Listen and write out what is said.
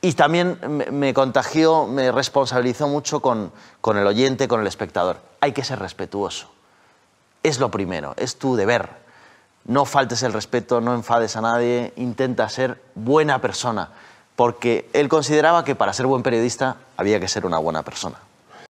Y también me, contagió, me responsabilizó mucho con, con el oyente, con el espectador. Hay que ser respetuoso. Es lo primero, es tu deber. No faltes el respeto, no enfades a nadie, intenta ser buena persona, porque él consideraba que para ser buen periodista había que ser una buena persona.